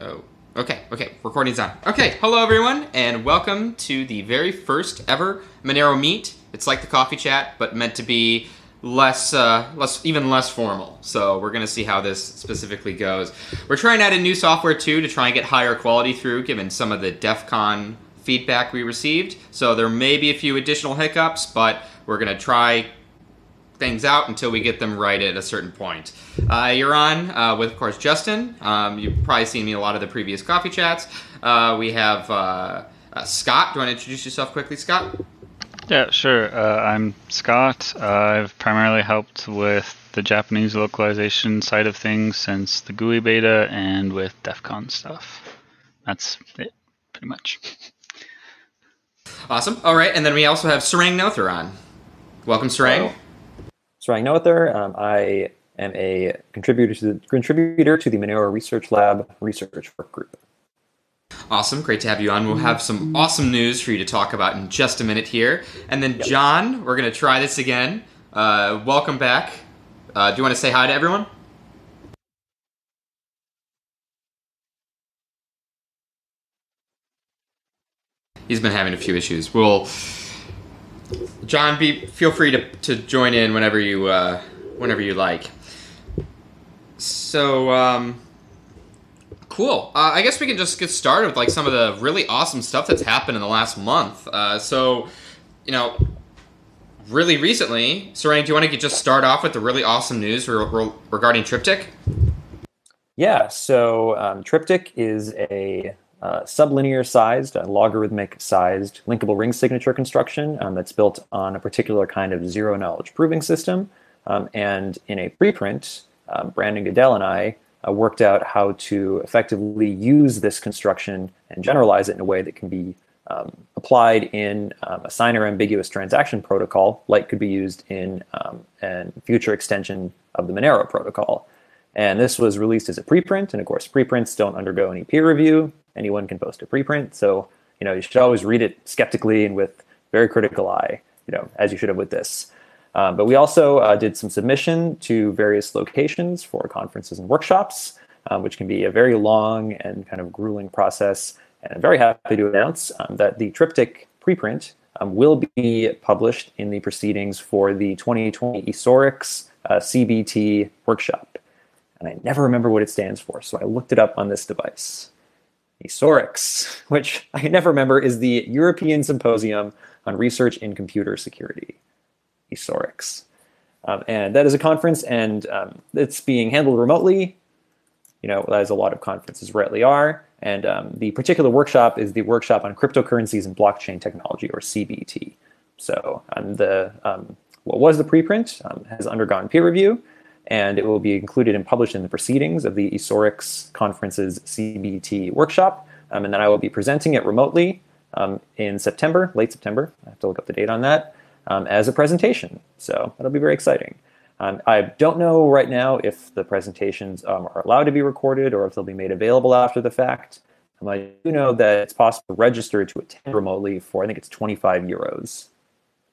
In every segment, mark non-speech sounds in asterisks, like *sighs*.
Oh, okay, okay. Recording's on. Okay, hello everyone, and welcome to the very first ever Monero Meet. It's like the coffee chat, but meant to be less, uh, less, even less formal. So we're gonna see how this specifically goes. We're trying out a new software too to try and get higher quality through, given some of the DEF CON feedback we received. So there may be a few additional hiccups, but we're gonna try things out until we get them right at a certain point. Uh, you're on uh, with, of course, Justin. Um, you've probably seen me a lot of the previous coffee chats. Uh, we have uh, uh, Scott. Do you want to introduce yourself quickly, Scott? Yeah, sure. Uh, I'm Scott. I've primarily helped with the Japanese localization side of things since the GUI beta and with DEF CON stuff. That's it, pretty much. Awesome. All right, and then we also have Sarang Noether on. Welcome, Sarang. Hello. Sarang Noether. Um, I am a contributor to the contributor to the Monero Research Lab research work group. Awesome, great to have you on. We'll have some awesome news for you to talk about in just a minute here. And then, Yep. John, we're going to try this again. Uh, welcome back. Uh, do you want to say hi to everyone? He's been having a few issues. We'll, John, be feel free to, to join in whenever you uh, whenever you like. So, um, Cool. Uh, I guess we can just get started with like some of the really awesome stuff that's happened in the last month. Uh, so, you know, really recently, Sarang, do you want to just start off with the really awesome news re- re- regarding Triptych? Yeah, so um, Triptych is a uh, sublinear sized, uh, logarithmic sized linkable ring signature construction um, that's built on a particular kind of zero knowledge proving system. Um, and in a preprint, um, Brandon Goodell and I uh, worked out how to effectively use this construction and generalize it in a way that can be um, applied in um, a signer ambiguous transaction protocol, like could be used in um, a future extension of the Monero protocol. And this was released as a preprint, and of course, preprints don't undergo any peer review. Anyone can post a preprint, so you know you should always read it skeptically and with very critical eye, you know, as you should have with this. Um, but we also uh, did some submission to various locations for conferences and workshops, um, which can be a very long and kind of grueling process. And I'm very happy to announce um, that the Triptych preprint um, will be published in the proceedings for the 2020 ESORICS uh, CBT workshop. And I never remember what it stands for, so I looked it up on this device. ESORICS, *laughs* which I never remember, is the European Symposium on Research in Computer Security. ESORICS. Um, and that is a conference, and um, it's being handled remotely. You know, as a lot of conferences rightly are. And um, the particular workshop is the workshop on cryptocurrencies and blockchain technology, or CBT. So um, the um, what was the preprint um, has undergone peer review, and it will be included and published in the proceedings of the ESORICS conference's CBT workshop. and then I will be presenting it remotely in September, late September. I have to look up the date on that um, as a presentation. So that'll be very exciting. Um, I don't know right now if the presentations um, are allowed to be recorded or if they'll be made available after the fact. Um, I do know that it's possible to register to attend remotely for, I think it's 25 euros.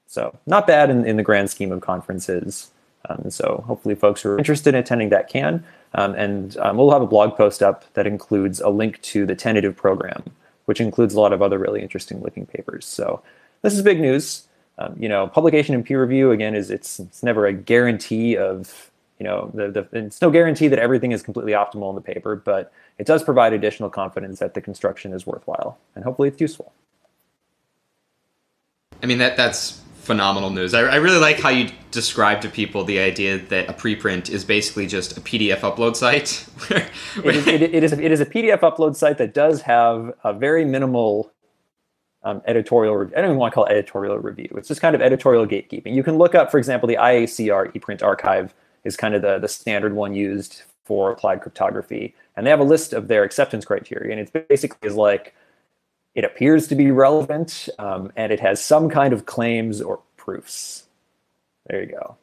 So not bad in, in the grand scheme of conferences. Um, so hopefully folks who are interested in attending that can. Um, and we'll have a blog post up that includes a link to the tentative program, which includes a lot of other really interesting looking papers. So this is big news um, you know, publication and peer review again is it's it's never a guarantee of you know the, the it's no guarantee that everything is completely optimal in the paper, but it does provide additional confidence that the construction is worthwhile and hopefully it's useful. I mean that that's phenomenal news. I, I really like how you describe to people the idea that a preprint is basically just a PDF upload site. *laughs* it, is, it, it, is, it is a PDF upload site that does have a very minimal um, editorial. I don't even want to call it editorial review. It's just kind of editorial gatekeeping. You can look up, for example, the IACR ePrint archive is kind of the, the standard one used for applied cryptography, and they have a list of their acceptance criteria, and it's basically is like it appears to be relevant, um, and it has some kind of claims or proofs. There you go.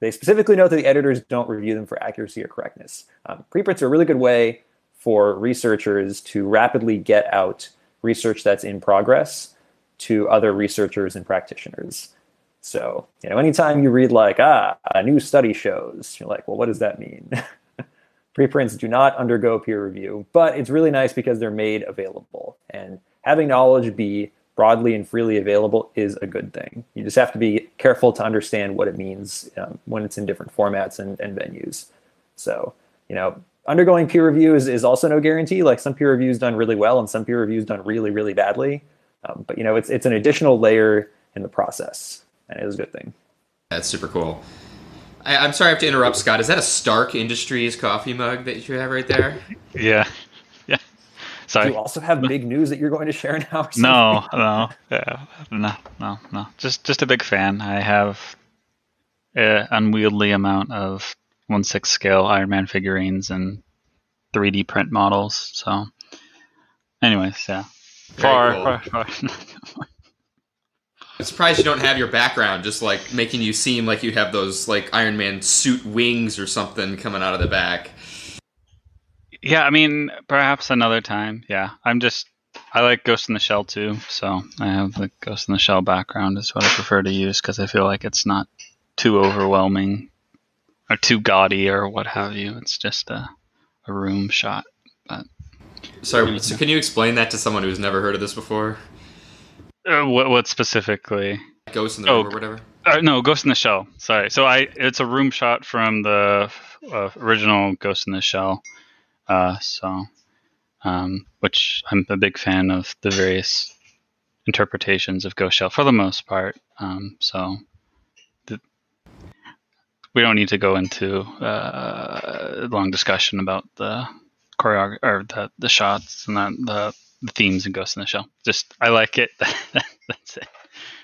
They specifically note that the editors don't review them for accuracy or correctness. Um, preprints are a really good way for researchers to rapidly get out research that's in progress to other researchers and practitioners. So, you know, anytime you read like, ah, a new study shows, you're like, well, what does that mean? *laughs* Preprints do not undergo peer review, but it's really nice because they're made available. And having knowledge be broadly and freely available is a good thing. You just have to be careful to understand what it means um, when it's in different formats and, and venues. So, you know, undergoing peer review is, is also no guarantee. Like some peer reviews done really well and some peer reviews done really, really badly. Um, but you know, it's it's an additional layer in the process, and it is a good thing. That's super cool. I, am sorry I have to interrupt, Scott. Is that a Stark Industries coffee mug that you have right there? Yeah, yeah. Sorry. Do you also have *laughs* big news that you're going to share now? No, no, yeah, no, no, no. Just just a big fan. I have an unwieldy amount of one six scale Iron Man figurines and 3D print models. So, anyways, yeah. Far, cool. far, far. *laughs* I'm surprised you don't have your background just like making you seem like you have those like Iron Man suit wings or something coming out of the back. Yeah, I mean, perhaps another time. Yeah, I'm just I like Ghost in the Shell too, so I have the Ghost in the Shell background is what I prefer to use because I feel like it's not too overwhelming or too gaudy or what have you. It's just a a room shot. But sorry, so can you explain that to someone who's never heard of this before? Uh, what what specifically? Ghost in the oh, room or whatever. Uh, no, Ghost in the Shell. Sorry. So I it's a room shot from the uh, original Ghost in the Shell. Uh, so, um, which I'm a big fan of the various interpretations of Ghost Shell for the most part. Um, so, the, we don't need to go into uh, a long discussion about the choreography or the the shots and the, the the themes in Ghost in the Shell. Just I like it. *laughs* That's it.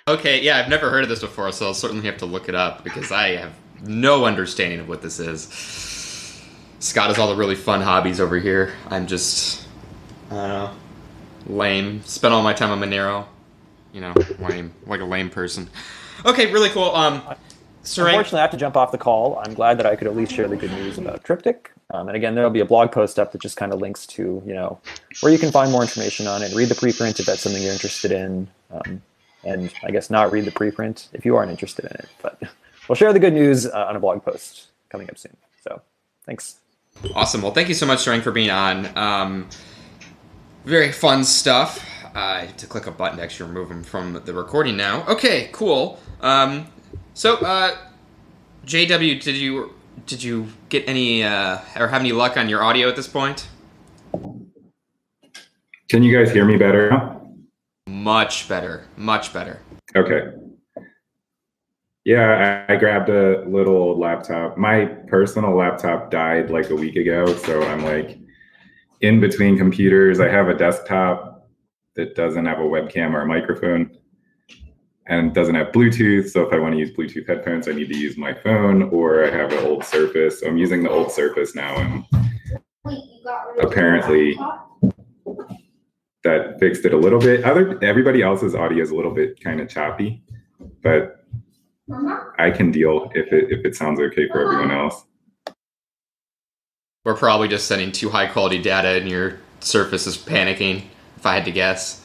Okay, yeah, I've never heard of this before, so I'll certainly have to look it up because I have no understanding of what this is. Scott has all the really fun hobbies over here. I'm just, I don't know, lame. Spent all my time on Monero. You know, lame, like a lame person. Okay, really cool. Um, Unfortunately, I have to jump off the call. I'm glad that I could at least share the good news about Triptych. Um, and again, there'll be a blog post up that just kind of links to you know where you can find more information on it. Read the preprint if that's something you're interested in, um, and I guess not read the preprint if you aren't interested in it. But *laughs* we'll share the good news uh, on a blog post coming up soon. So thanks. Awesome. Well, thank you so much, Sarang, for being on. Um, very fun stuff. I had to click a button to actually remove them from the recording now. Okay, cool. Um, so, uh, JW, did you did you get any uh, or have any luck on your audio at this point? Can you guys hear me better? Much better, much better. Okay. Yeah, I, I grabbed a little old laptop. My personal laptop died like a week ago, so I'm like in between computers. I have a desktop that doesn't have a webcam or a microphone and doesn't have Bluetooth. So if I want to use Bluetooth headphones, I need to use my phone or I have an old Surface. So I'm using the old Surface now, and apparently that fixed it a little bit. Other everybody else's audio is a little bit kind of choppy, but I can deal if it if it sounds okay for everyone uh-huh. else. We're probably just sending too high quality data, and your Surface is panicking. If I had to guess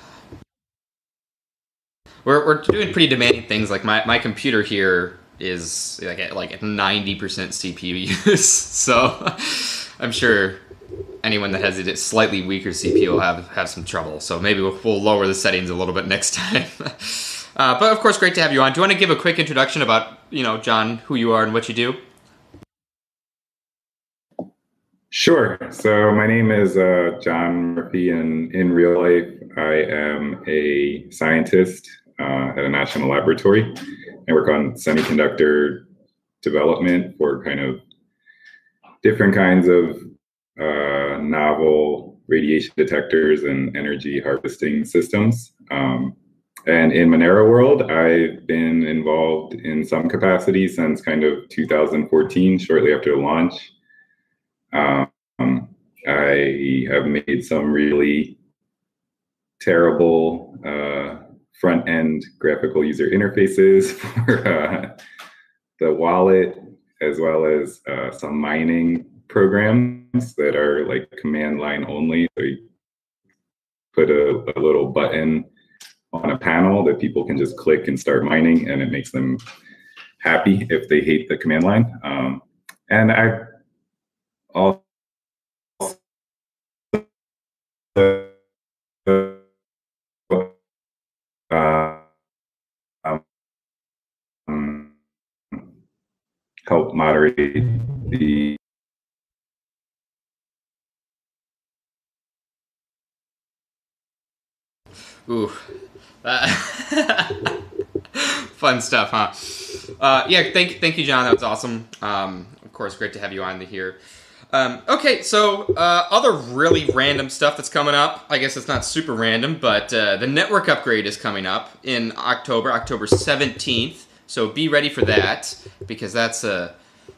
we're, we're doing pretty demanding things. Like my, my computer here is like at like ninety percent CPU *laughs* use, so *laughs* I'm sure anyone that has a slightly weaker CPU will have have some trouble. So maybe we'll, we'll lower the settings a little bit next *laughs* time. Uh, but of course, great to have you on. Do you want to give a quick introduction about you know John, who you are and what you do? Sure. So my name is uh, John Murphy, and in real life, I am a scientist uh, at a national laboratory. I work on semiconductor development for kind of different kinds of uh, novel radiation detectors and energy harvesting systems. Um, and in Monero world, I've been involved in some capacity since kind of 2014, shortly after launch. Um, I have made some really terrible uh, front end graphical user interfaces *laughs* for uh, the wallet, as well as uh, some mining programs that are like command line only. So you put a, a little button on a panel that people can just click and start mining, and it makes them happy if they hate the command line. Um, and I also uh, um, help moderate the Ooh. Uh, *laughs* fun stuff, huh? Uh, yeah, thank, thank you, John. That was awesome. Um, of course, great to have you on the here. Um, okay, so uh, other really random stuff that's coming up. I guess it's not super random, but uh, the network upgrade is coming up in October, October 17th. So be ready for that because that's a,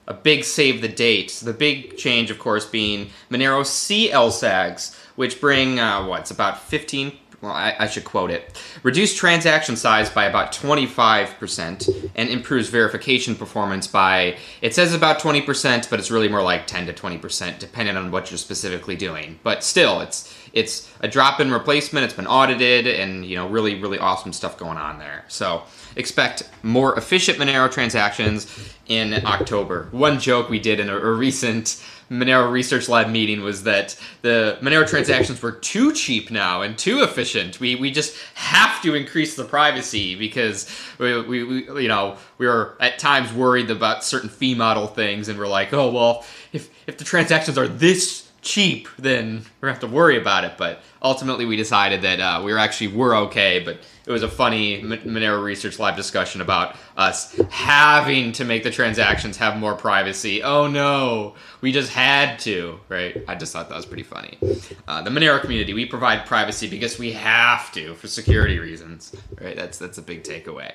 a big save the date. The big change, of course, being Monero CLSAGs, which bring, uh, what, it's about 15 well, I, I, should quote it, reduce transaction size by about 25% and improves verification performance by, it says about 20%, but it's really more like 10 to 20%, depending on what you're specifically doing. But still, it's it's a drop-in replacement. It's been audited, and you know, really, really awesome stuff going on there. So expect more efficient Monero transactions in October. One joke we did in a, a recent Monero Research Lab meeting was that the Monero transactions were too cheap now and too efficient. We, we just have to increase the privacy because we, we, we you know we were at times worried about certain fee model things and we're like oh well if if the transactions are this cheap, then gonna have to worry about it. But ultimately, we decided that uh, we were actually were okay. But it was a funny Monero Research Lab discussion about us having to make the transactions have more privacy. Oh no, we just had to, right? I just thought that was pretty funny. Uh, the Monero community, we provide privacy because we have to for security reasons, right? That's that's a big takeaway.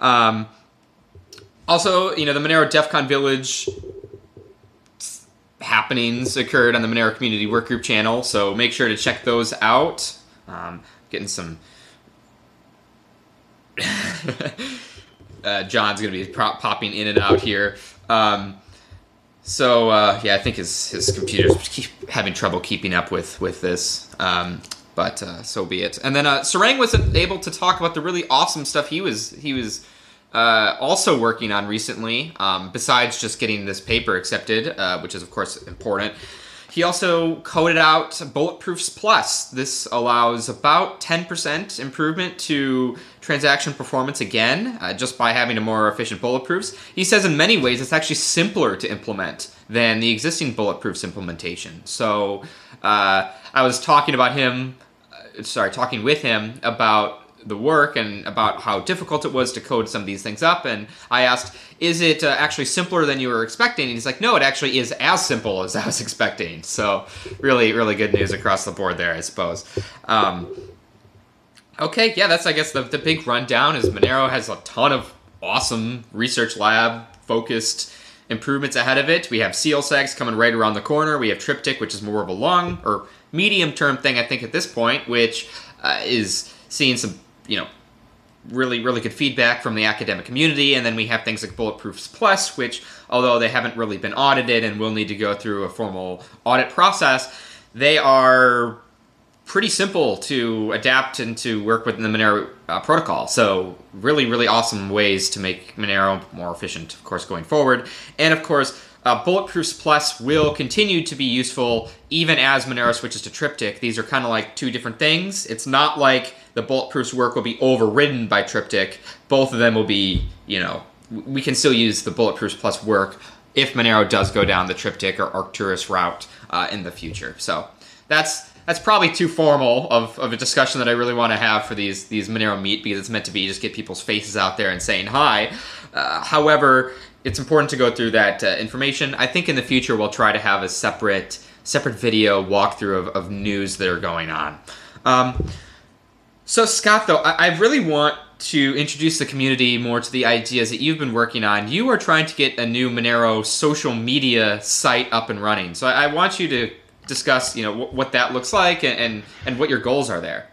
Um, also, you know, the Monero DEF CON Village happenings occurred on the Monero Community Workgroup channel, so make sure to check those out. Um, getting some. *laughs* uh, John's to be popping in and out here. Um, so uh, yeah, I think his his computer's keep having trouble keeping up with with this. Um, but uh, so be it. And then uh, Sarang wasn't able to talk about the really awesome stuff he was he was uh, also working on recently, um, besides just getting this paper accepted, uh, which is of course important. He also coded out Bulletproofs Plus. This allows about 10% improvement to transaction performance again, uh, just by having a more efficient Bulletproofs. He says in many ways it's actually simpler to implement than the existing Bulletproofs implementation. So uh, I was talking about him, uh, sorry, talking with him about the work and about how difficult it was to code some of these things up. And I asked, is it uh, actually simpler than you were expecting? And he's like, no, it actually is as simple as I was expecting. So really, really good news across the board there, I suppose. Um, okay, yeah, that's, I guess, the, the big rundown is Monero has a ton of awesome research lab focused improvements ahead of it. We have CLSAGs coming right around the corner. We have Triptych, which is more of a long or medium term thing, I think, at this point, which uh, is seeing some you know, really, really good feedback from the academic community. And then we have things like Bulletproofs Plus, which, although they haven't really been audited and will need to go through a formal audit process, they are pretty simple to adapt and to work within the Monero uh, protocol. So really, really awesome ways to make Monero more efficient, of course, going forward. And of course, uh, Bulletproofs Plus will continue to be useful even as Monero switches to Triptych. These are kind of like two different things. It's not like the Bulletproofs work will be overridden by Triptych. Both of them will be, you know, we can still use the Bulletproofs Plus work if Monero does go down the Triptych or Arcturus route uh, in the future. So that's that's probably too formal of, of a discussion that I really want to have for these these Monero meet because it's meant to be just get people's faces out there and saying hi. Uh, however, it's important to go through that uh, information. I think in the future we'll try to have a separate separate video walkthrough of, of news that are going on. Um, so Scott, though, I, I really want to introduce the community more to the ideas that you've been working on. You are trying to get a new Monero social media site up and running. So I, I want you to discuss, you know, what that looks like and, and, and what your goals are there.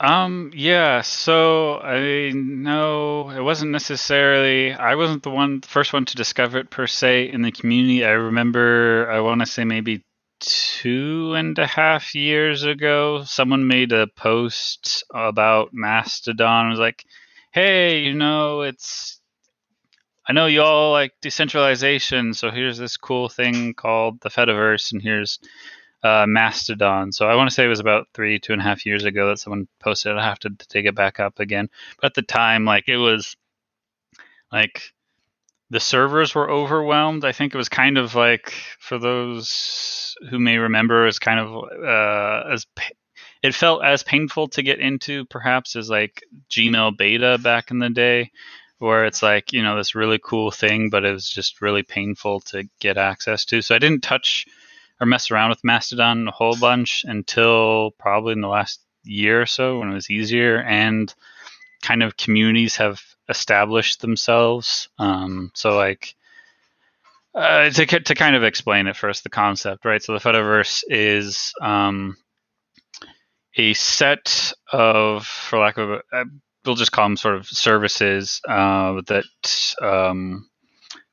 Um, yeah, so I know it wasn't necessarily, I wasn't the one, the first one to discover it per se in the community. I remember, I want to say maybe two and a half years ago, someone made a post about Mastodon. It was like, hey, you know, it's, I know you all like decentralization, so here's this cool thing called the Fediverse, and here's uh, Mastodon. So I want to say it was about three, two and a half years ago that someone posted. I have to take it back up again. But at the time, like it was like the servers were overwhelmed. I think it was kind of like for those who may remember, it's kind of uh, as it felt as painful to get into perhaps as like Gmail beta back in the day, where it's like you know this really cool thing, but it was just really painful to get access to. So I didn't touch or mess around with Mastodon a whole bunch until probably in the last year or so when it was easier and kind of communities have established themselves. Um, so like uh, to to kind of explain it first, the concept, right? So the Fediverse is um, a set of, for lack of a, uh, we'll just call them sort of services uh, that um,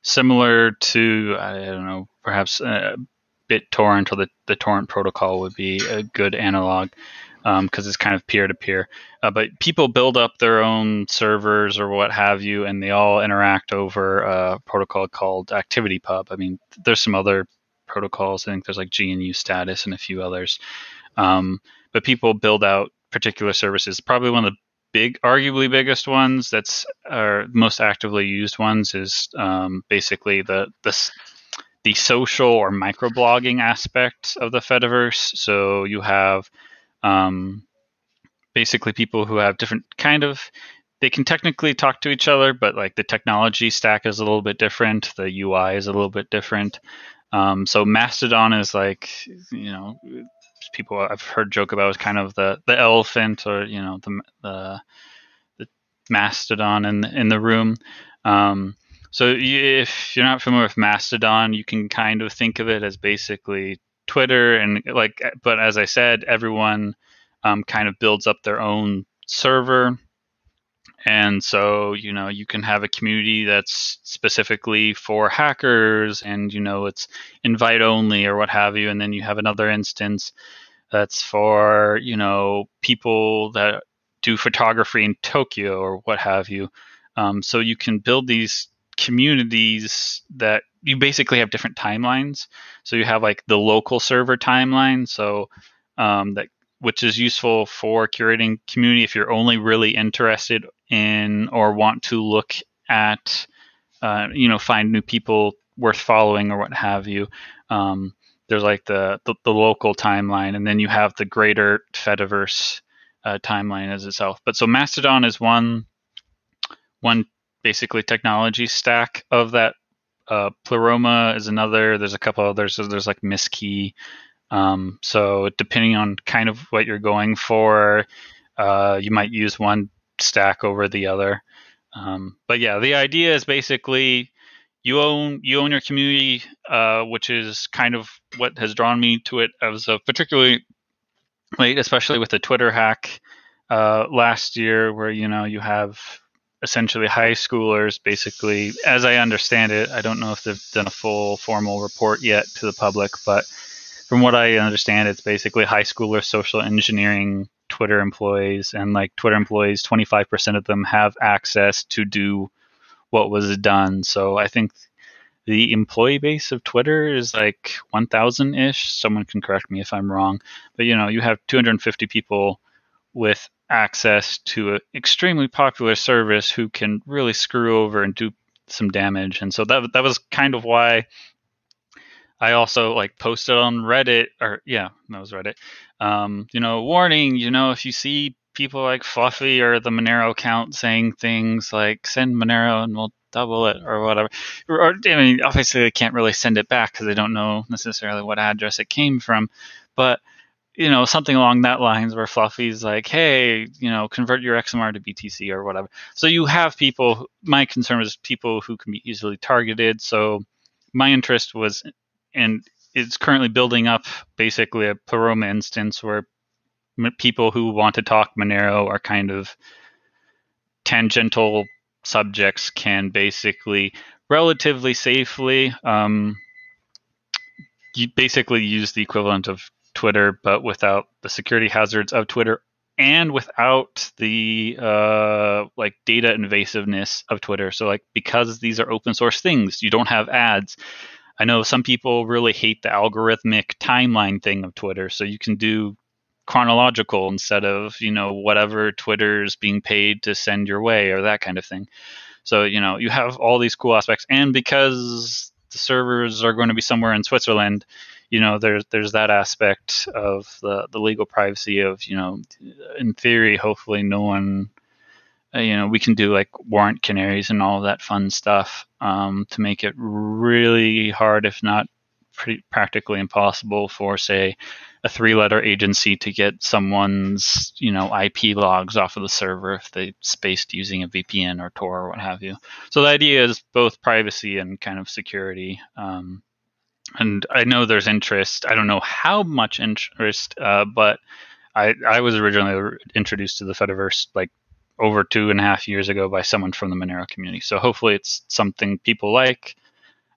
similar to I don't know, perhaps uh, BitTorrent or the, the torrent protocol would be a good analog because um, it's kind of peer to peer. But people build up their own servers or what have you, and they all interact over a protocol called ActivityPub. I mean, there's some other protocols. I think there's like GNU Status and a few others. Um, but people build out particular services. Probably one of the big, arguably biggest ones that's our most actively used ones is um, basically the the the social or microblogging aspect of the Fediverse. So you have um, basically people who have different kind of they can technically talk to each other, but like the technology stack is a little bit different. The UI is a little bit different. Um, so Mastodon is like you know people I've heard joke about is kind of the the elephant or you know the the, the Mastodon in in the room. Um, so if you're not familiar with Mastodon, you can kind of think of it as basically Twitter and like, but as I said, everyone um, kind of builds up their own server. And so, you know, you can have a community that's specifically for hackers and, you know, it's invite only or what have you. And then you have another instance that's for, you know, people that do photography in Tokyo or what have you. Um, so you can build these communities that you basically have different timelines. So you have like the local server timeline, so um, that which is useful for curating community if you're only really interested in or want to look at, uh, you know, find new people worth following or what have you. Um, there's like the, the, the local timeline, and then you have the greater Fediverse uh, timeline as itself. But so Mastodon is one one basically technology stack of that. Uh, Pleroma is another. There's a couple others. There's like Misskey. Um, so depending on kind of what you're going for, uh, you might use one stack over the other. Um, but yeah, the idea is basically you own you own your community, uh, which is kind of what has drawn me to it as a particularly late, especially with the Twitter hack uh, last year, where you know you have essentially high schoolers basically as i understand it i don't know if they've done a full formal report yet to the public but from what i understand it's basically high schooler social engineering twitter employees and like twitter employees 25% of them have access to do what was done. So i think the employee base of twitter is like 1000 ish someone can correct me if i'm wrong but you know you have 250 people with access to an extremely popular service who can really screw over and do some damage. And so that that was kind of why I also like posted on Reddit or yeah, that was Reddit. Um, you know, warning, you know, if you see people like Fluffy or the Monero account saying things like send Monero and we'll double it or whatever. Or, I mean, obviously they can't really send it back because they don't know necessarily what address it came from. But you know, something along that lines where Fluffy's like, hey, you know, convert your XMR to BTC or whatever. So you have people, my concern was people who can be easily targeted. So my interest was, and it's currently building up basically a Pleroma instance where people who want to talk Monero are kind of tangential subjects can basically relatively safely um, you basically use the equivalent of Twitter, but without the security hazards of Twitter and without the uh, like data invasiveness of Twitter. So like because these are open source things, you don't have ads. I know some people really hate the algorithmic timeline thing of Twitter, so you can do chronological instead of you know whatever Twitter's being paid to send your way or that kind of thing. So you know you have all these cool aspects, and because the servers are going to be somewhere in Switzerland, you know there's there's that aspect of the the legal privacy of you know in theory hopefully no one uh, you know we can do like warrant canaries and all that fun stuff um, to make it really hard if not pretty practically impossible for say a three letter agency to get someone's you know ip logs off of the server if they spaced using a vpn or tor or what have you. So the idea is both privacy and kind of security um, and i know there's interest i don't know how much interest uh, but I, I was originally introduced to the Fediverse like over two and a half years ago by someone from the Monero community. So hopefully it's something people like.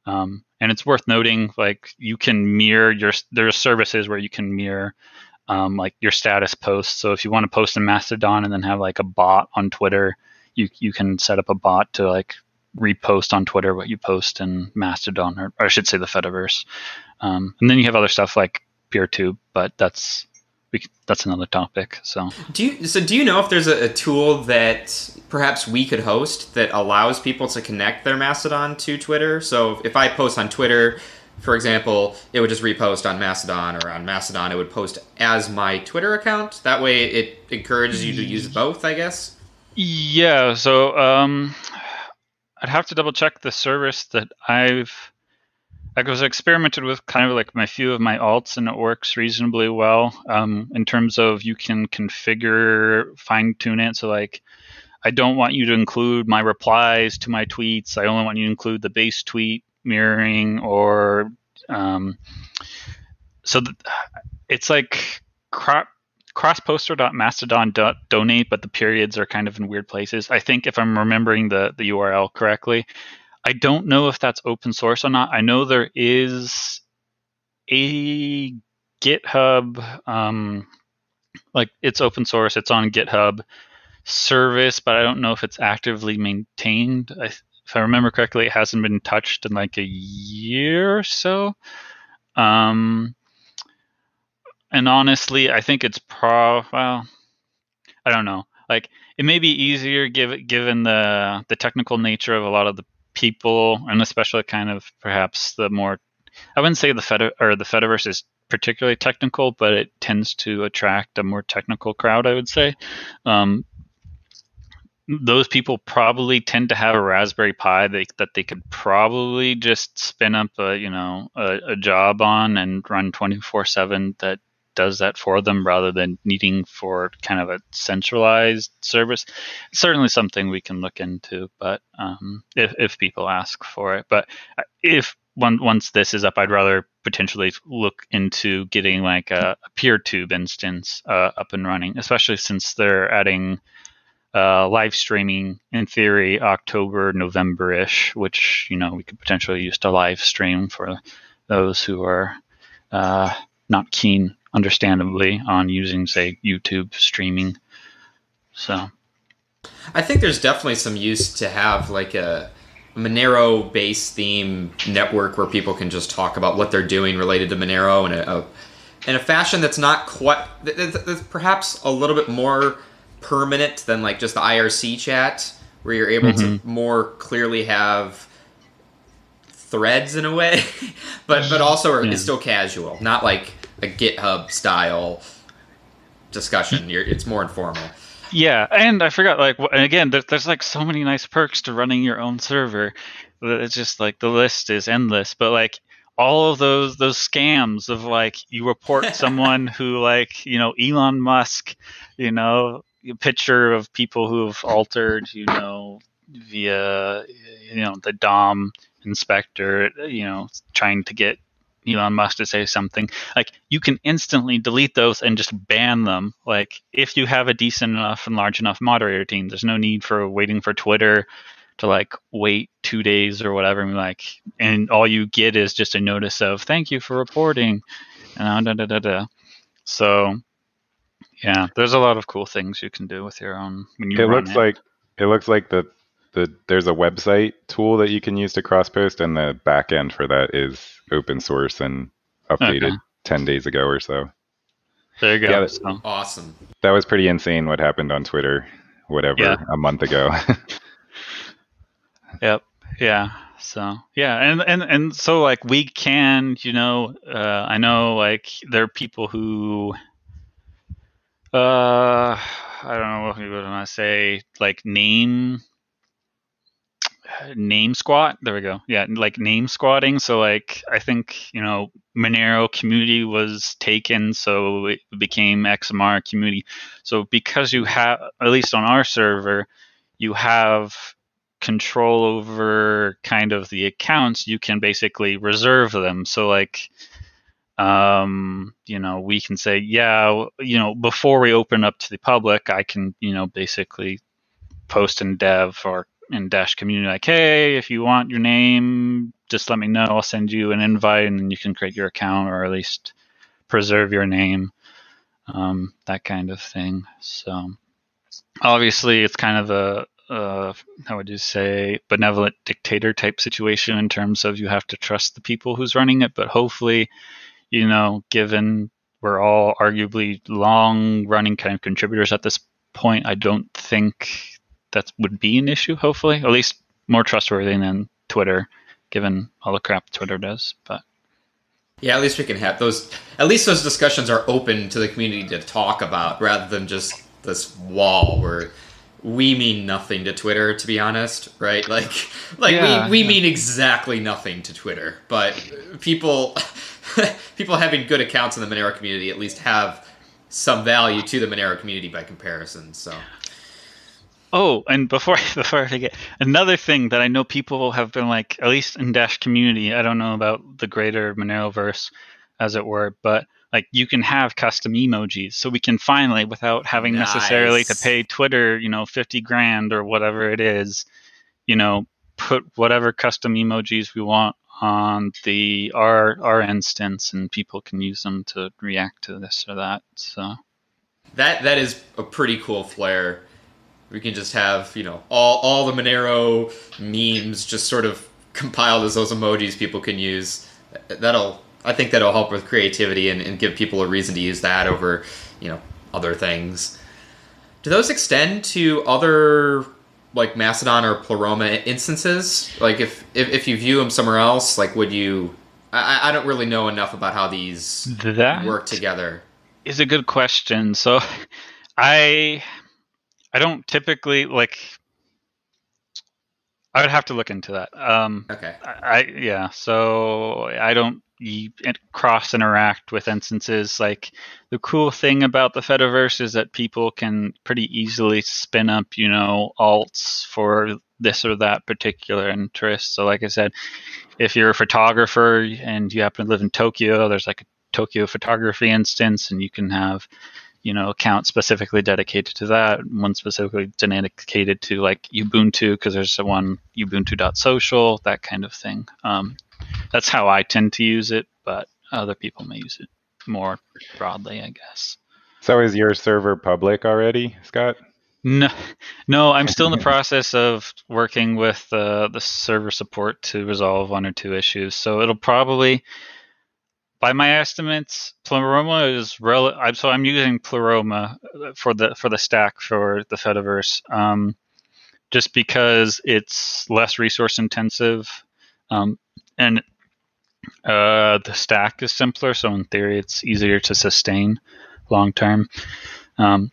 Um, and it's worth noting, like you can mirror your there are services where you can mirror um, like your status posts. So if you want to post in Mastodon and then have like a bot on Twitter, you you can set up a bot to like repost on Twitter what you post in Mastodon, or, or I should say the Fediverse. Um, and then you have other stuff like PeerTube, but that's we, that's another topic. So do you so do you know if there's a, a, tool that perhaps we could host that allows people to connect their Mastodon to Twitter? So if I post on Twitter, for example, it would just repost on Mastodon, or on Mastodon it would post as my Twitter account. That way, it encourages you to use both. I guess. Yeah. So um, I'd have to double check the service that I've I was experimented with kind of like my few of my alts, and it works reasonably well. Um, in terms of you can configure, fine tune it. So like, I don't want you to include my replies to my tweets. I only want you to include the base tweet mirroring, or um, so th- it's like cro- crossposter.mastodon.donate, but the periods are kind of in weird places. I think if I'm remembering the the URL correctly, I don't know if that's open source or not. I know there is a GitHub, um, like it's open source, it's on GitHub service, but I don't know if it's actively maintained. I, if I remember correctly, it hasn't been touched in like a year or so. Um, and honestly, I think it's pro. Well, I don't know. Like it may be easier given given the the technical nature of a lot of the people, and especially kind of perhaps the more I wouldn't say the Fed or the Fediverse is particularly technical, but it tends to attract a more technical crowd. I would say. Um, those people probably tend to have a Raspberry Pi that, that they could probably just spin up a you know a, a job on and run 24/7 that does that for them rather than needing for kind of a centralized service. It's certainly something we can look into, but um, if, if people ask for it. But uh, if one, once this is up, I'd rather potentially look into getting like a, a PeerTube instance uh, up and running, especially since they're adding uh, live streaming in theory October, November ish, which you know we could potentially use to live stream for those who are uh, not keen understandably, on using, say, YouTube streaming. So, I think there's definitely some use to have like a Monero based theme network where people can just talk about what they're doing related to Monero in a, a in a fashion that's not quite that's perhaps a little bit more permanent than like just the IRC chat where you're able mm-hmm. to more clearly have threads in a way *laughs* but but also yeah. it's still casual not like a GitHub style discussion. You're, it's more informal. Yeah, and I forgot like again, there's, there's like so many nice perks to running your own server. It's just like the list is endless. But like all of those those scams of like you report *laughs* someone who like you know Elon Musk, you know, a picture of people who have altered, you know, via you know the DOM inspector, you know, trying to get Elon Musk to say something, like you can instantly delete those and just ban them. Like if you have a decent enough and large enough moderator team, there's no need for waiting for Twitter to like wait two days or whatever. And like, and all you get is just a notice of thank you for reporting, and da da da da. So, yeah, there's a lot of cool things you can do with your own. When you it looks it. like it looks like the the there's a website tool that you can use to cross post, and the backend for that is open source and updated Okay. ten days ago or so. There you go. Yeah, but- So, Awesome. That was pretty insane. What happened on Twitter, whatever, Yeah. a month ago. *laughs* Yep. Yeah. So yeah, and and and so like we can, you know, uh, I know like there are people who, uh, I don't know what would I say, like name name squat. There we go. Yeah, like name squatting. So like I think you know Monero community was taken, so it became XMR community. So because you have, at least on our server, you have control over kind of the accounts, you can basically reserve them. So like um you know we can say yeah you know before we open up to the public i can you know basically post in dev or in dash community like hey if you want your name just let me know. I'll send you an invite and you can create your account or at least preserve your name um, that kind of thing. So obviously it's kind of a uh, how would you say benevolent dictator type situation in terms of you have to trust the people who's running it. But hopefully you know given we're all arguably long running kind of contributors at this point i don't think that would be an issue hopefully at least more trustworthy than twitter given all the crap twitter does but Yeah, at least we can have those. At least those discussions are open to the community to talk about, rather than just this wall where we mean nothing to Twitter. To be honest, right? Like, *laughs* like Yeah. we, we mean exactly nothing to Twitter, but people *laughs* people having good accounts in the Monero community at least have some value to the Monero community by comparison. So Oh, and before *laughs* before I forget, another thing that I know people have been like, at least in Dash community, I don't know about the greater Moneroverse, as it were, but like you can have custom emojis, so we can finally, without having necessarily to pay Twitter, you know, fifty grand or whatever it is, you know, put whatever custom emojis we want on the our our instance, and people can use them to react to this or that. So. that that is a pretty cool flair. We can just have you know all all the Monero memes just sort of compiled as those emojis people can use. That'll I think that'll help with creativity and, and give people a reason to use that over you know other things. Do those extend to other like Mastodon or Pleroma instances? Like if if, if you view them somewhere else, like would you? I, I- I don't really know enough about how these That work together. is a good question. So *laughs* I I don't typically like I would have to look into that. Um Okay. I, I yeah, so I don't cross interact with instances like the cool thing about the Fediverse is that people can pretty easily spin up, you know, alts for this or that particular interest. So like I said, if you're a photographer and you happen to live in Tokyo, there's like a Tokyo photography instance and you can have you know account specifically dedicated to that one specifically dedicated to like ubuntu because there's one ubuntu.social that kind of thing um, that's how i tend to use it but other people may use it more broadly i guess so is your server public already, Scott? no, no, I'm still in the *laughs* process of working with uh, the server support to resolve one or two issues. So it'll probably, by my estimates, Pleroma is rel. I'm, so I'm using Pleroma for the for the stack for the Fediverse, um, just because it's less resource intensive, um, and uh, the stack is simpler. So in theory, it's easier to sustain long term. Um,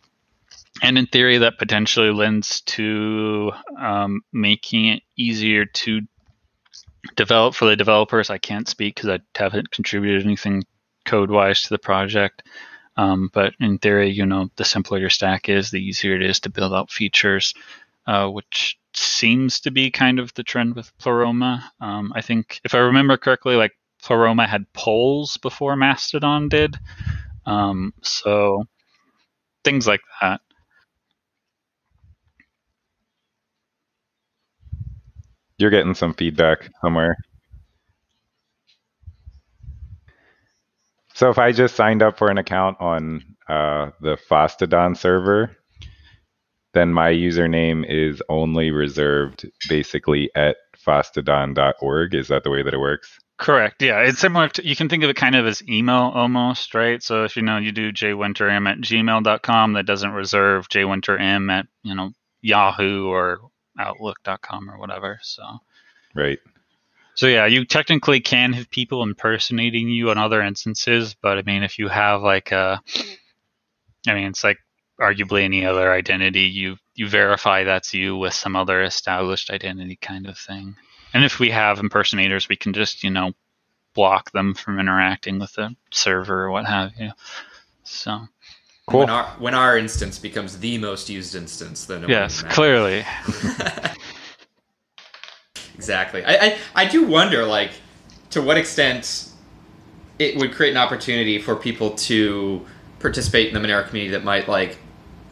and in theory, that potentially lends to um, making it easier to develop for the developers. I can't speak because I haven't contributed anything code wise to the project. Um, but in theory, you know, the simpler your stack is, the easier it is to build out features, uh, which seems to be kind of the trend with Pleroma. Um, I think, if I remember correctly, like Pleroma had polls before Mastodon did. Um, so things like that. You're getting some feedback somewhere. So if I just signed up for an account on uh, the Fosstodon server, then my username is only reserved basically at fosstodon.org. Is that the way that it works? Correct. Yeah, it's similar to you can think of it kind of as email almost, right? So if you know you do jwinterm at gmail.com, that doesn't reserve jwinterm at you know Yahoo or Outlook.com or whatever. So right. So yeah, you technically can have people impersonating you in other instances, but I mean, if you have like a, I mean, it's like arguably any other identity, you you verify that's you with some other established identity kind of thing. And if we have impersonators, we can just, you know, block them from interacting with the server or what have you. So cool. When our when our instance becomes the most used instance, then yes, clearly. *laughs* exactly. I, I I do wonder, like, to what extent it would create an opportunity for people to participate in the Monero community that might like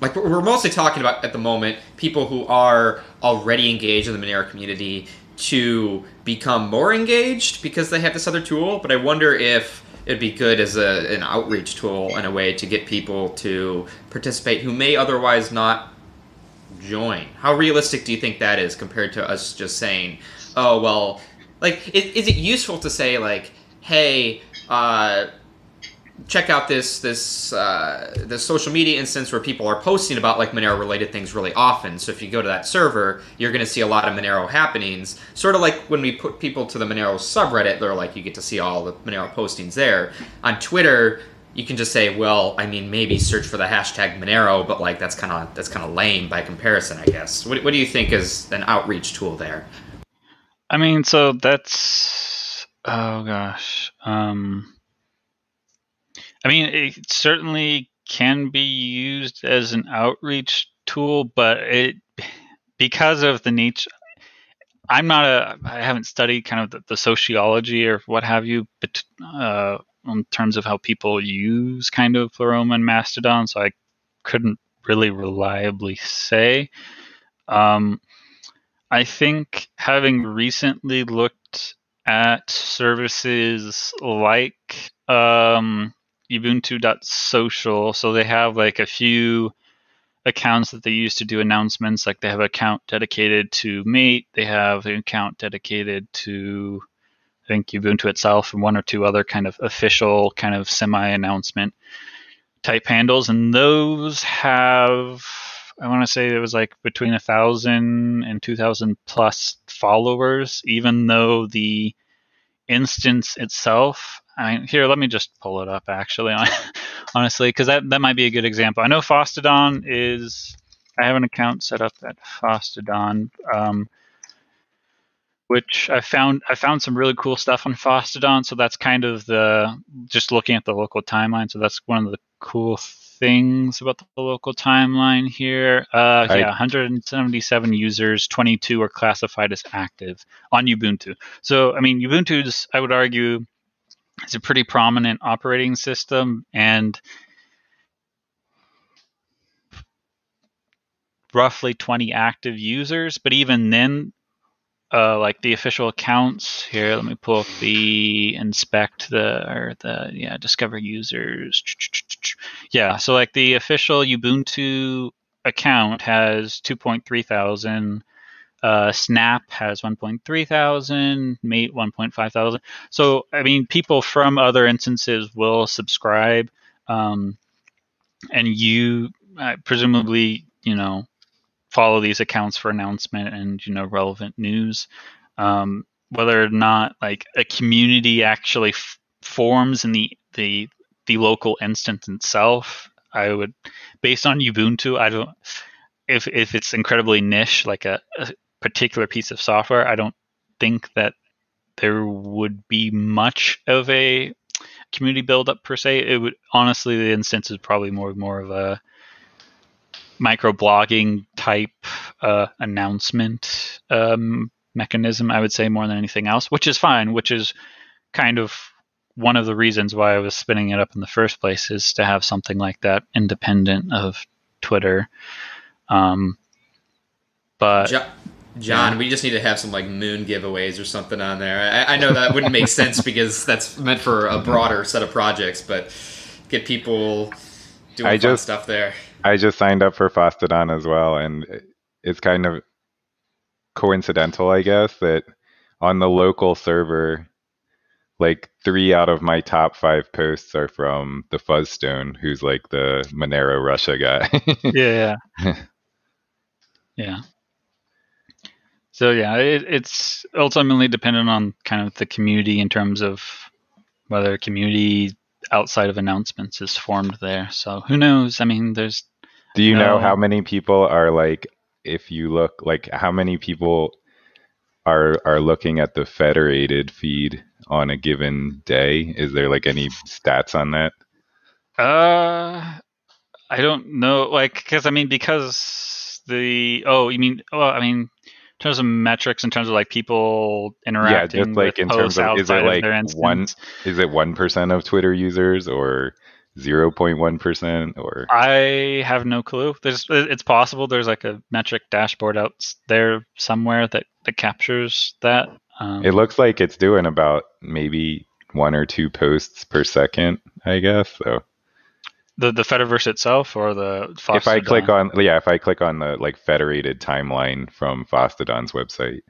like we're mostly talking about at the moment people who are already engaged in the Monero community to become more engaged because they have this other tool. But I wonder if it'd be good as a, an outreach tool in a way to get people to participate who may otherwise not join. How realistic do you think that is compared to us just saying, oh, well, like, is, is it useful to say, like, hey, uh, check out this this uh, social media instance where people are posting about like Monero related things really often. So if you go to that server, you're going to see a lot of Monero happenings. Sort of like when we put people to the Monero subreddit, they're like you get to see all the Monero postings there. On Twitter, you can just say, well, I mean, maybe search for the hashtag Monero, but like that's kind of that's kind of lame by comparison, I guess. What, what do you think is an outreach tool there? I mean, so that's oh gosh. Um I mean, it certainly can be used as an outreach tool, but it because of the nature. I'm not a. I haven't studied kind of the, the sociology or what have you, but uh, in terms of how people use kind of Pleroma and Mastodon, so I couldn't really reliably say. Um, I think having recently looked at services like um, ubuntu.social so they have like a few accounts that they use to do announcements like they have an account dedicated to mate they have an account dedicated to i think ubuntu itself and one or two other kind of official kind of semi announcement type handles and those have i want to say it was like between a thousand and two thousand plus followers even though the instance itself I mean, here, let me just pull it up actually, *laughs* honestly, because that, that might be a good example. I know Fosstodon is, I have an account set up at Fosstodon, um, which I found, I found some really cool stuff on Fosstodon. So that's kind of the, just looking at the local timeline. So that's one of the cool things about the local timeline here. Uh, yeah, 177 users, 22 are classified as active on Ubuntu. So, I mean, Ubuntu's, I would argue, it's a pretty prominent operating system and roughly 20 active users but even then uh, like the official accounts here let me pull up the inspect the or the yeah discover users. Yeah so like the official ubuntu account has 2.3 thousand uh, Snap has 1.3 thousand, Mate 1.5 thousand. So, I mean, people from other instances will subscribe, um, and you uh, presumably, you know, follow these accounts for announcement and you know relevant news. Um, whether or not like a community actually f- forms in the the the local instance itself, I would, based on Ubuntu, I don't if if it's incredibly niche, like a, a, particular piece of software, I don't think that there would be much of a community buildup per se. It would honestly, the instance is probably more more of a microblogging type uh, announcement um, mechanism. I would say more than anything else, which is fine. Which is kind of one of the reasons why I was spinning it up in the first place is to have something like that independent of Twitter. Um, but John, yeah. we just need to have some like moon giveaways or something on there. I, I know that wouldn't make sense *laughs* because that's meant for a broader set of projects, but get people doing I fun just, stuff there. I just signed up for Fosstodon as well, and it's kind of coincidental, I guess, that on the local server, like three out of my top five posts are from the Fuzzstone, who's like the Monero Russia guy. yeah, yeah, yeah. *laughs* So yeah, it, it's ultimately dependent on kind of the community in terms of whether community outside of announcements is formed there. So who knows? I mean, there's. Do you no... know how many people are like? If you look like how many people are are looking at the federated feed on a given day? Is there like any stats on that? Uh, I don't know. Like, because I mean, because the oh, you mean? Well, I mean, terms of metrics, in terms of like people interacting, yeah, just like in terms of is it like one is it one percent of Twitter users or zero point one percent or I have no clue. There's it's possible there's like a metric dashboard out there somewhere that that captures that. Um, it looks like it's doing about maybe one or two posts per second, I guess. So the the Fediverse itself or the Fosstodon? If I click on yeah, if I click on the like federated timeline from Fosstodon's website.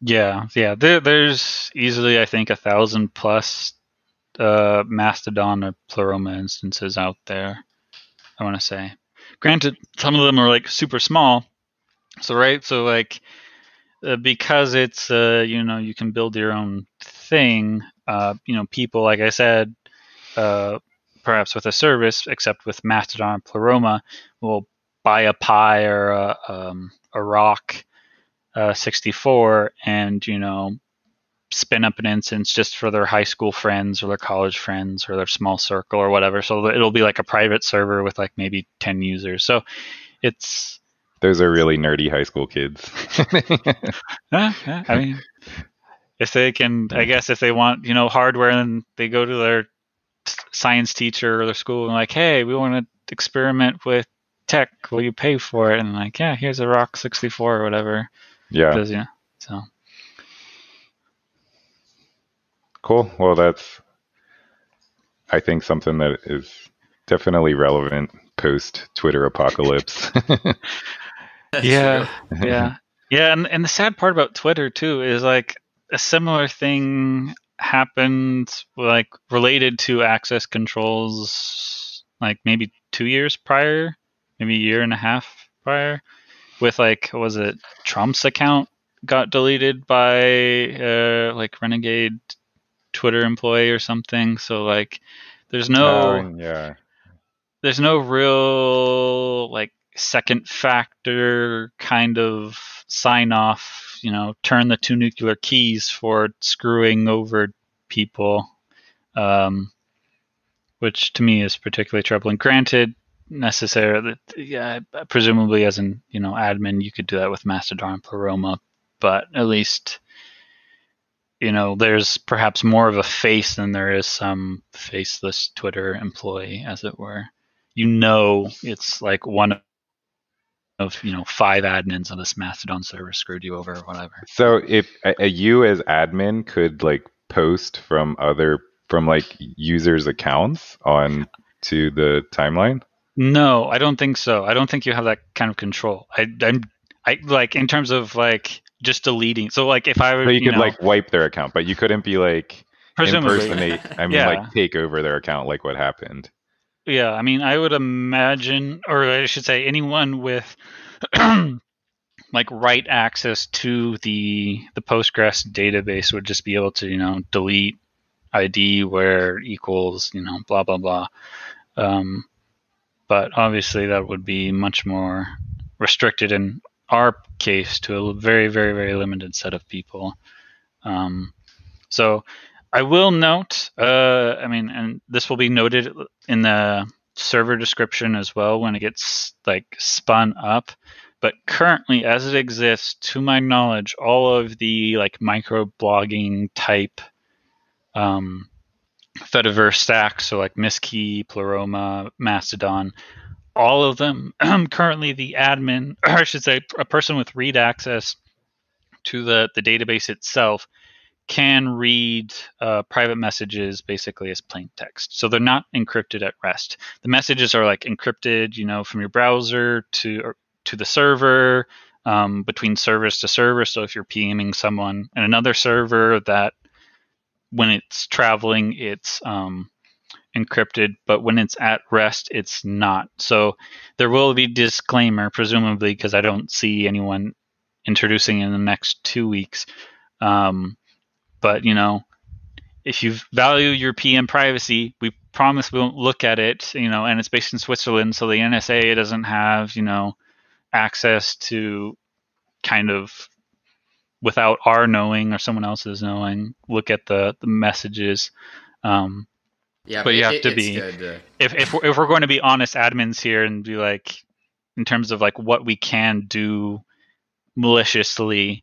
Yeah, yeah. There, there's easily I think a thousand plus uh, Mastodon or Pleroma instances out there. I want to say. Granted, some of them are like super small. So right, so like uh, because it's uh, you know you can build your own thing. Uh, you know, people like I said, uh, perhaps with a service, except with Mastodon Pleroma, will buy a Pi or a, um, a Rock uh, 64 and, you know, spin up an instance just for their high school friends or their college friends or their small circle or whatever. So it'll be like a private server with like maybe 10 users. So it's. Those are really nerdy high school kids. *laughs* yeah, yeah, I mean, if they can, I guess if they want, you know, hardware and they go to their science teacher or the school and like, hey, we want to experiment with tech. Will you pay for it? And like, yeah, here's a Rock 64 or whatever. Yeah. Does, yeah. So. Cool. Well, that's, I think, something that is definitely relevant post Twitter apocalypse. *laughs* yeah. yeah. *laughs* Yeah. And, and the sad part about Twitter, too, is like a similar thing happened like related to access controls like maybe two years prior maybe a year and a half prior with like was it trump's account got deleted by uh, like renegade twitter employee or something. So like there's no oh, yeah. there's no real like second factor kind of sign off you know, turn the two nuclear keys for screwing over people, um, which to me is particularly troubling. Granted, necessarily, yeah, presumably as an you know admin, you could do that with Mastodon Pleroma, but at least you know there's perhaps more of a face than there is some faceless Twitter employee, as it were. You know, it's like one of you know five admins on this Mastodon server screwed you over or whatever. So if a, a you as admin could like post from other from like users' accounts on to the timeline? No, I don't think so. I don't think you have that kind of control. I, I'm I like in terms of like just deleting. So like if I were, so you, you could know, like wipe their account, but you couldn't be like impersonate. I mean, *laughs* yeah. like take over their account, like what happened. Yeah, I mean, I would imagine, or I should say, anyone with *clears throat* like write access to the the Postgres database would just be able to you know delete ID where equals you know blah blah blah. Um, but obviously that would be much more restricted in our case to a very very very limited set of people. Um, so I will note, uh, I mean, and this will be noted in the server description as well when it gets like spun up. But currently, as it exists, to my knowledge, all of the like micro blogging type um, Fediverse stacks, so like Misskey, Pleroma, Mastodon, all of them *clears throat* currently the admin, or *clears throat* I should say, a person with read access to the, the database itself can read uh, private messages basically as plain text. So they're not encrypted at rest. The messages are like encrypted, you know, from your browser to to the server, um, between service to server. So if you're PMing someone in another server, that when it's traveling, it's um, encrypted, but when it's at rest, it's not. So there will be disclaimer, presumably, because I don't see anyone introducing in the next two weeks. Um, but you know, if you value your PM privacy, we promise we won't look at it. You know, and it's based in Switzerland, so the NSA doesn't have you know access to kind of without our knowing or someone else's knowing look at the the messages. Um, Yeah, But you it- have to be- to- if if we're, if we're going to be honest admins here and be like in terms of like what we can do maliciously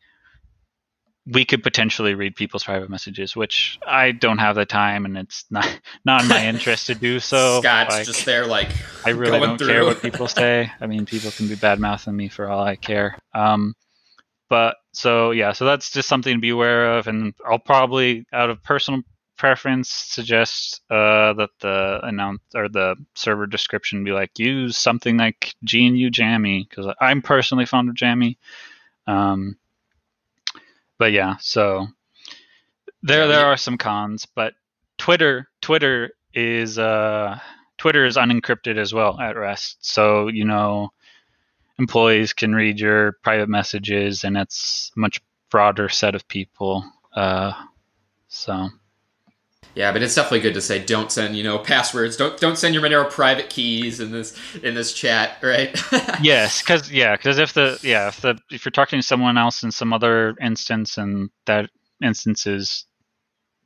we could potentially read people's private messages which i don't have the time and it's not *laughs* not in my interest to do so Scott's like, just there, like i really don't care what *laughs* people say. I mean people can be bad mouthing me for all i care. Um but so yeah so that's just something to be aware of and i'll probably out of personal preference suggest uh, that the announce or the server description be like use something like gnu Jami because i'm personally fond of Jami um, but yeah so there there are some cons but twitter twitter is uh twitter is unencrypted as well at rest. So you know employees can read your private messages and it's a much broader set of people uh so Yeah, but it's definitely good to say don't send, you know, passwords. Don't don't send your Monero private keys in this in this chat, right? *laughs* yes because yeah because if the yeah if the if you're talking to someone else in some other instance and that instance is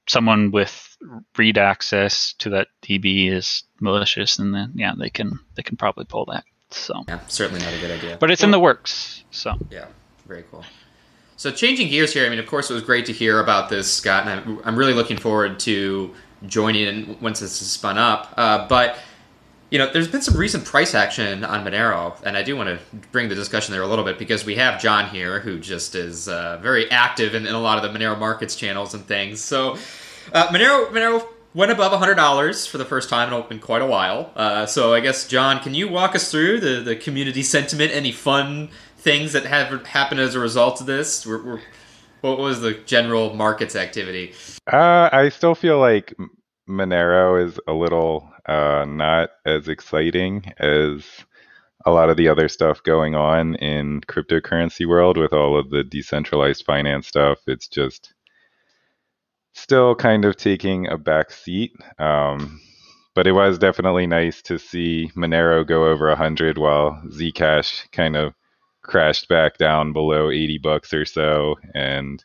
someone with read access to that db is malicious and then yeah they can they can probably pull that so Yeah, certainly not a good idea. but it's in the works so Yeah, very cool. So changing gears here, I mean, of course, it was great to hear about this, Scott, and I'm, I'm really looking forward to joining in once this is spun up. Uh, but you know, there's been some recent price action on Monero, and I do want to bring the discussion there a little bit because we have John here, who just is uh, very active in, in a lot of the Monero markets channels and things. So uh, Monero, Monero went above $100 for the first time in, in quite a while. Uh, so I guess, John, can you walk us through the, the community sentiment? Any fun things that have happened as a result of this? We're, we're, what was the general markets activity? Uh, I still feel like Monero is a little uh, not as exciting as a lot of the other stuff going on in cryptocurrency world with all of the decentralized finance stuff. It's just still kind of taking a back seat. Um, but it was definitely nice to see Monero go over 100 while Zcash kind of crashed back down below 80 bucks or so. And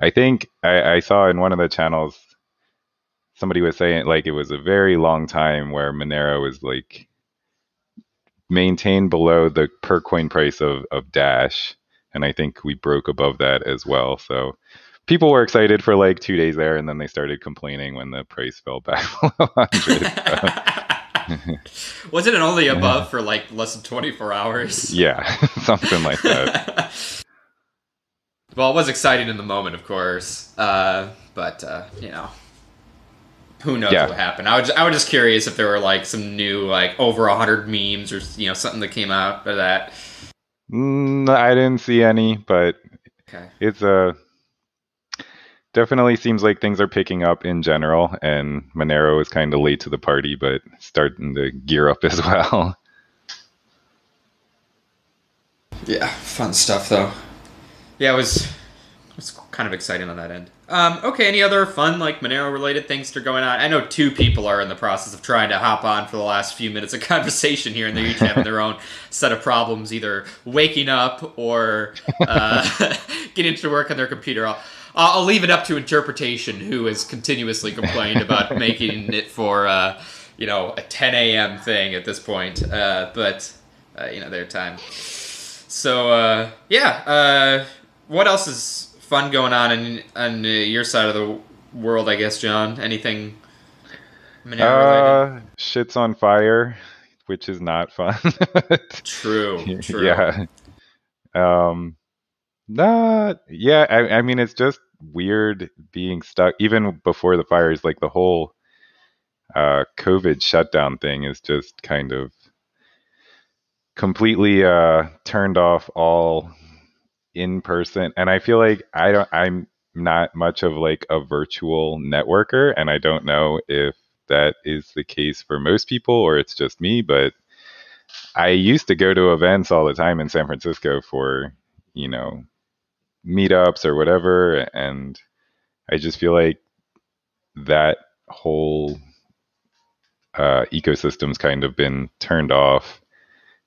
I think I, I saw in one of the channels somebody was saying like it was a very long time where Monero was like maintained below the per coin price of, of Dash. And I think we broke above that as well. So people were excited for like two days there and then they started complaining when the price fell back *laughs* below 100. *laughs* Wasn't it only above for like less than 24 hours? yeah, *laughs* something like that. *laughs* well, it was exciting in the moment, of course. Uh, but, uh, you know, who knows Yeah. what happened. I was, just, I was just curious if there were like some new, like over 100 memes or, you know, something that came out of that. Mm, I didn't see any, but Okay. it's a definitely seems like things are picking up in general, and Monero is kind of late to the party, but starting to gear up *laughs* as well. Yeah, fun stuff though. Yeah, it was it was kind of exciting on that end. Um, okay, any other fun like Monero related things that are going on? I know two people are in the process of trying to hop on for the last few minutes of *laughs* conversation here, and they're each having their own set of problems, either waking up or uh, *laughs* getting to work on their computer. I'll, I'll leave it up to interpretation, who has continuously complained about *laughs* making it for uh, you know a 10 a.m. thing at this point, uh, but uh, you know their time. So uh, yeah, uh, what else is fun going on in on uh, your side of the world? I guess, John. Anything? Uh, shit's on fire, which is not fun. *laughs* True. *laughs* True. Yeah. Um, not. Yeah. I, I mean, it's just weird being stuck even before the fires. Like the whole uh, COVID shutdown thing is just kind of completely uh, turned off all in person. And I feel like I don't. I'm not much of like a virtual networker, and I don't know if that is the case for most people or it's just me, but I used to go to events all the time in San Francisco for, you know, meetups or whatever. And I just feel like that whole uh, ecosystem's kind of been turned off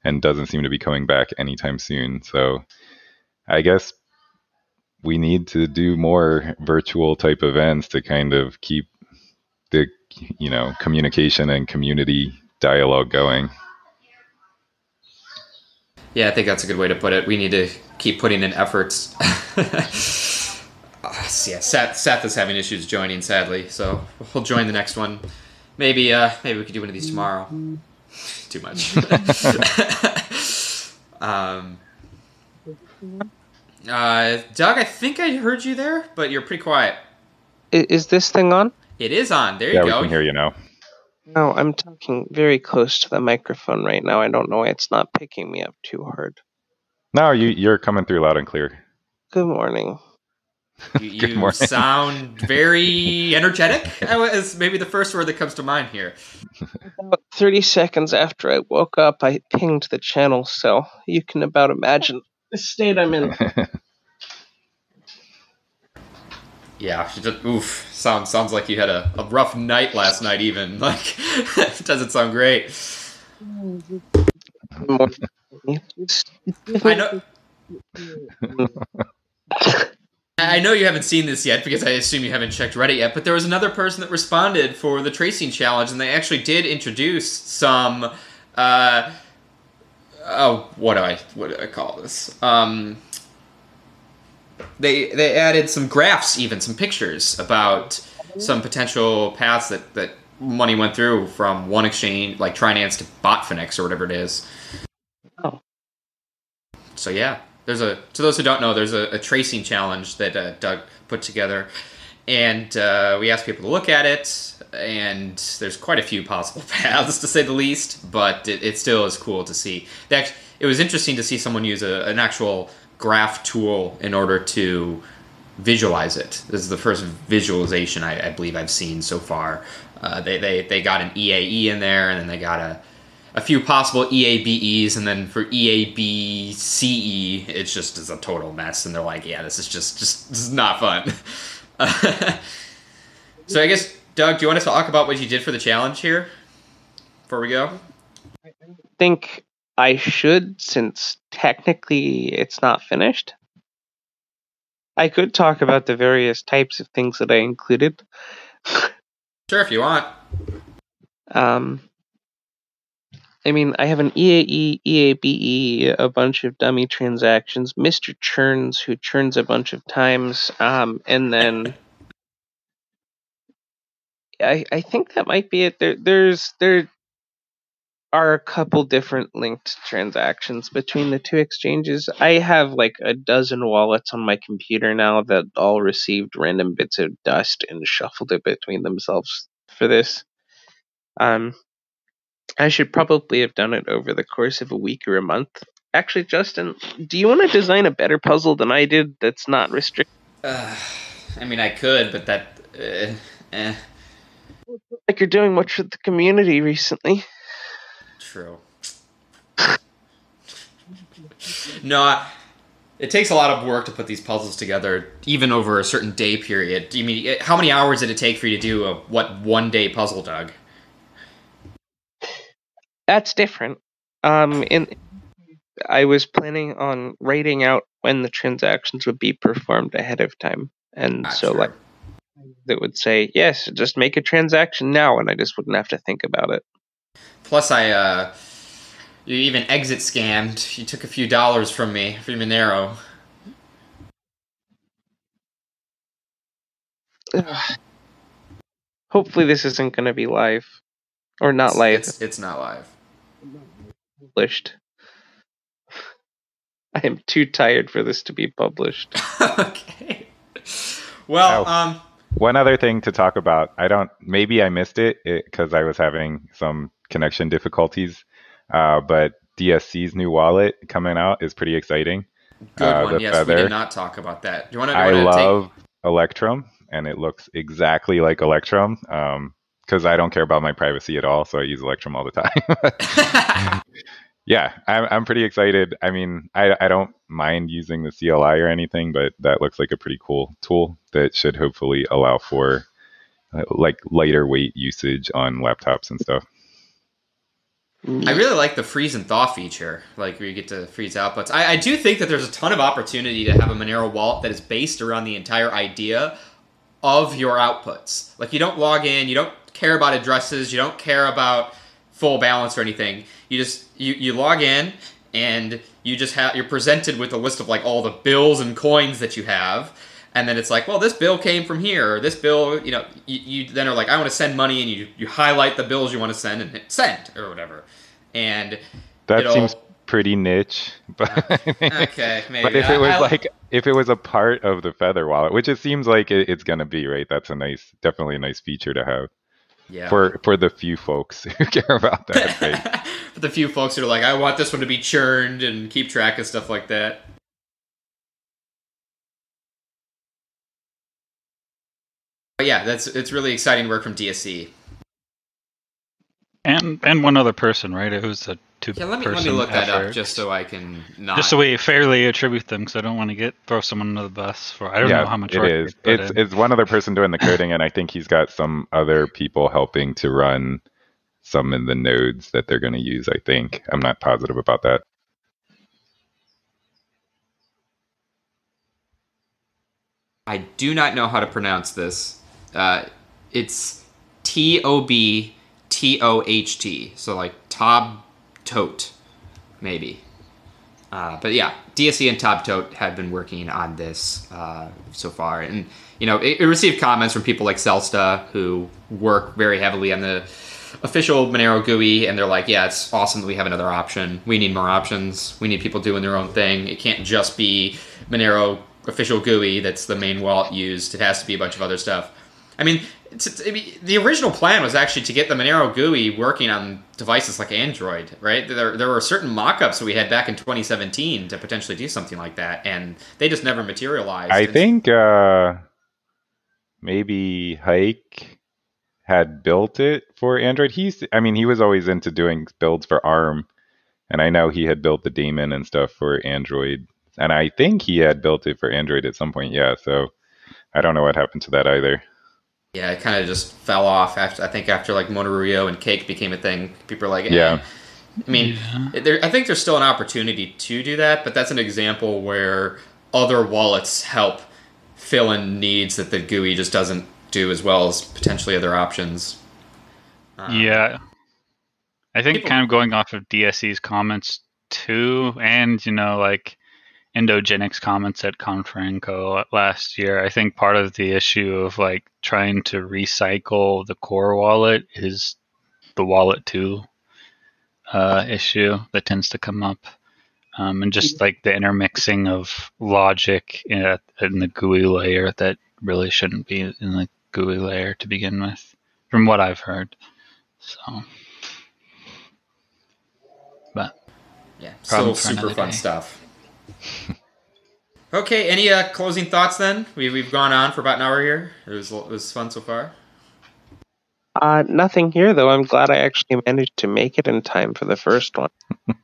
and doesn't seem to be coming back anytime soon. So I guess we need to do more virtual type events to kind of keep the you know communication and community dialogue going. Yeah, I think that's a good way to put it. We need to keep putting in efforts. *laughs* yeah, Seth, Seth is having issues joining, sadly, so we'll join the next one. Maybe, uh, maybe we could do one of these tomorrow. *laughs* Too much. *laughs* um, uh, Doug, I think I heard you there, but you're pretty quiet. Is this thing on? It is on. There you yeah, go. we can hear you now. No, I'm talking very close to the microphone right now. I don't know why it's not picking me up too hard. No, you you're coming through loud and clear. Good morning. You, *laughs* Good you morning. sound very *laughs* energetic. Is maybe the first word that comes to mind here. About 30 seconds after I woke up, I pinged the channel, so you can about imagine the state I'm in. *laughs* Yeah, she just, oof. Sounds sounds like you had a, a rough night last night. Even *laughs* like, doesn't sound great. I know. *laughs* I know you haven't seen this yet because I assume you haven't checked Reddit yet. But there was another person that responded for the tracing challenge, and they actually did introduce some. Uh, oh, what do I what do I call this? Um, they they added some graphs, even some pictures about some potential paths that that money went through from one exchange, like Trinance to Botfinex or whatever it is. Oh. So yeah, there's a to those who don't know, there's a, a tracing challenge that uh, Doug put together, and uh, we asked people to look at it. And there's quite a few possible *laughs* paths, to say the least, but it, it still is cool to see. That it was interesting to see someone use a, an actual graph tool in order to visualize it. This is the first visualization I, I believe I've seen so far. Uh, they, they, they got an EAE in there, and then they got a, a few possible EABEs, and then for EABCE, it's just is a total mess. And they're like, yeah, this is just just this is not fun. *laughs* so I guess Doug, do you want to talk about what you did for the challenge here before we go? I think I should, since technically it's not finished. I could talk about the various types of things that I included. Sure, if you want. Um, I mean, I have an EAE, EABE, a bunch of dummy transactions, Mr. Churns, who churns a bunch of times, um, and then *laughs* I I think that might be it. There there's there are a couple different linked transactions between the two exchanges. I have like a dozen wallets on my computer now that all received random bits of dust and shuffled it between themselves for this. Um, I should probably have done it over the course of a week or a month. Actually, Justin, do you want to design a better puzzle than I did that's not restricted? Uh, I mean, I could, but that. Uh, eh, Like you're doing much with the community recently. True. no, I, it takes a lot of work to put these puzzles together, even over a certain day period. Do you mean eh, how many hours did it take for you to do a what one day puzzle, Doug? That's different. Um, in I was planning on writing out when the transactions would be performed ahead of time, and Ah, so sure. like it would say yes, just make a transaction now, and I just wouldn't have to think about it. Plus, I uh, you even exit scammed. You took a few dollars from me from Monero. Ugh. *sighs* Hopefully, this isn't going to be live or not live It's, it's not live. published. I am too tired for this to be published. *laughs* okay. Well, um, One other thing to talk about. I don't. Maybe I missed it because I was having some connection difficulties. Uh, but DSC's new wallet coming out is pretty exciting. good Uh, one. Yes, we did not talk about that. Do you want to? I take? love Electrum, and it looks exactly like Electrum. Um, because I don't care about my privacy at all, so I use Electrum all the time. *laughs* *laughs* yeah, I'm I'm pretty excited. I mean, I I don't mind using the CLI or anything, but that looks like a pretty cool tool that should hopefully allow for uh, like lighter weight usage on laptops and stuff. I really like the freeze and thaw feature, like where you get to freeze outputs. I, I do think that there's a ton of opportunity to have a Monero wallet that is based around the entire idea of your outputs. Like you don't log in, you don't care about addresses, you don't care about full balance or anything. You just you, you log in and you just have you're presented with a list of like all the bills and coins that you have. And then it's like, well, this bill came from here. Or this bill, you know, you, you then are like, I want to send money, and you you highlight the bills you want to send and hit send or whatever. And That seems pretty niche, *laughs* but okay, maybe. But if it was I- like if it was a part of the Feather wallet, which it seems like it, it's gonna be, right? That's a nice, definitely a nice feature to have yeah. for for the few folks *laughs* who care about that. Right? For *laughs* the few folks who are like, I want this one to be churned and keep track of stuff like that. But yeah, that's it's really exciting work from DSC. And and one other person, right? It was a two Yeah, let me let me look that up just so I can not. Just so we fairly attribute them, because I don't want to get throw someone under the bus for I don't yeah, know how much it work is. they put It's in. it's one other person doing the coding, and I think he's got some other people helping to run some in the nodes that they're going to use. I think I'm not positive about that. I do not know how to pronounce this. Uh, it's T O B T O H T. So like Tob Tote, maybe. Uh, but yeah, DSC and Tob Tote have been working on this uh, so far, and you know it, it received comments from people like selsta who work very heavily on the official Monero GUI, and they're like, "Yeah, it's awesome that we have another option. We need more options. We need people doing their own thing. It can't just be Monero official GUI that's the main wallet used. It has to be a bunch of other stuff." I mean, it's, it's- I mean, the original plan was actually to get the Monero GUI working on devices like Android, right? There, there were certain mock-ups that we had back in 2017 to potentially do something like that, and they just never materialized. I think uh, maybe Hike had built it for Android. He's, I mean, he was always into doing builds for ARM, and I know he had built the daemon and stuff for Android, and I think he had built it for Android at some point. Yeah, so I don't know what happened to that either. Yeah, it kind of just fell off after I think after like Monerujo and Cake became a thing. People are like, eh. Yeah. I mean, there, I think there's still an opportunity to do that, but that's an example where other wallets help fill in needs that the GUI just doesn't do as well as potentially other options. Um, yeah. I think people- kind of going off of DSC's comments too, and you know, like Endogenic's comments at Konferenco last year. I think part of the issue of like trying to recycle the core wallet is the wallet2 uh, issue that tends to come up. Um, and just like the intermixing of logic in, in the GUI layer that really shouldn't be in the GUI layer to begin with, from what I've heard. So, but Yeah, still super fun day. stuff. *laughs* okay, any uh, closing thoughts then? We, we've gone on for about an hour here. It was, it was fun so far. Uh, nothing here though. I'm glad I actually managed to make it in time for the first one. *laughs*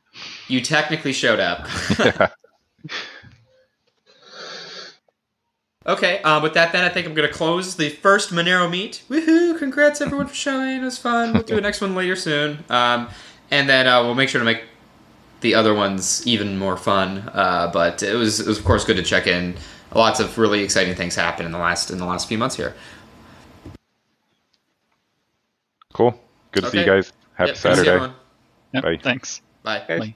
You technically showed up. *laughs* okay, uh, with that then, I think I'm going to close the first Monero meet. Woohoo! Congrats everyone for showing. It was fun. We'll do a next one later soon. Um, and then uh, we'll make sure to make the other ones even more fun. Uh, but it was, it was, of course, good to check in. Lots of really exciting things happened in the last in the last few months here. Cool. Good to see you guys. Happy Yep, good to see Saturday. yep, Bye. thanks. Bye. Okay. Bye.